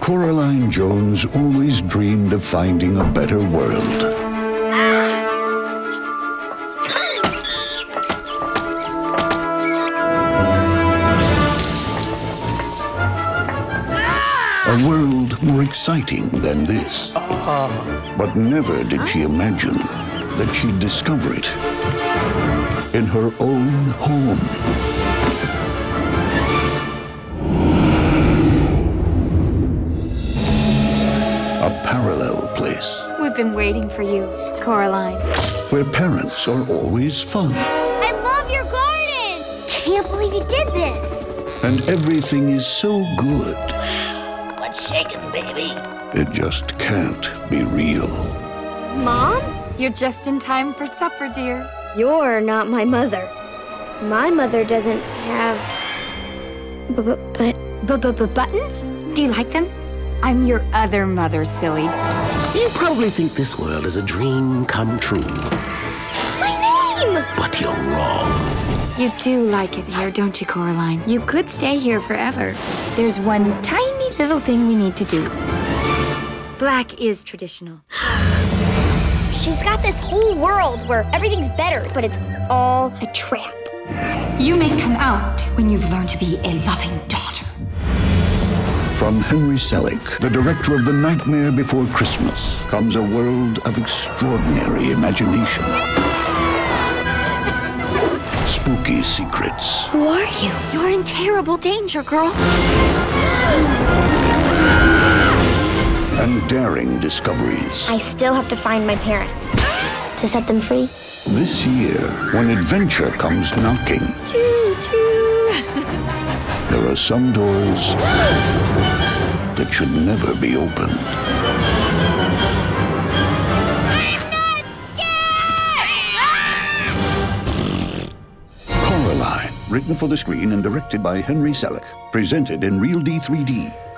Coraline Jones always dreamed of finding a better world. A world more exciting than this. But never did she imagine that she'd discover it in her own home. A parallel place We've been waiting for you, Coraline. where parents are always fun I love your garden! Can't believe you did this! and everything is so good What's shaking, baby? it just can't be real. Mom? You're just in time for supper, dear. You're not my mother. My mother doesn't have. B- b- but B-b-b-buttons? Do you like them? I'm your other mother, silly. You probably think this world is a dream come true, my name! but you're wrong. You do like it here, don't you, Coraline? You could stay here forever. There's one tiny little thing we need to do. Black is traditional. She's got this whole world where everything's better, but it's all a trap. You may come out when you've learned to be a loving daughter. From Henry Selick, the director of The Nightmare Before Christmas, comes a world of extraordinary imagination. Spooky secrets Who are you? You're in terrible danger, girl. and daring discoveries. I still have to find my parents. To set them free? This year, when adventure comes knocking, Choo choo! are some doors that should never be opened. Coraline, written for the screen and directed by Henry Selick, presented in Real D 3D.